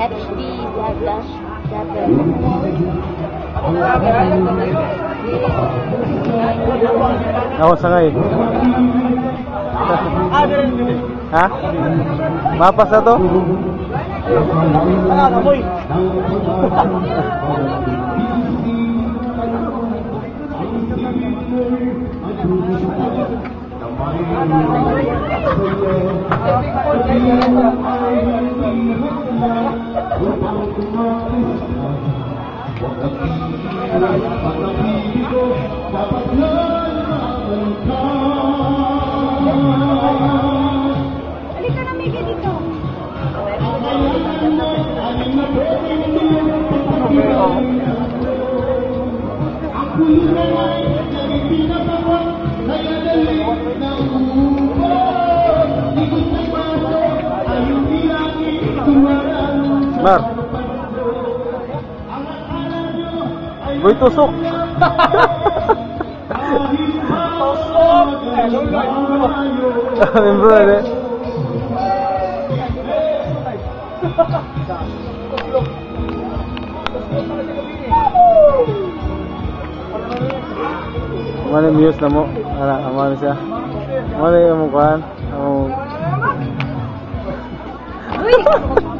FB dot dash dot Ako sakay. ha? Mapas na to? Nakakamoy. Mar. mới tusuk. Mình vừa đấy. Mana muse na mo? Ala, amana siya. Mana yung mukhaan? Uy!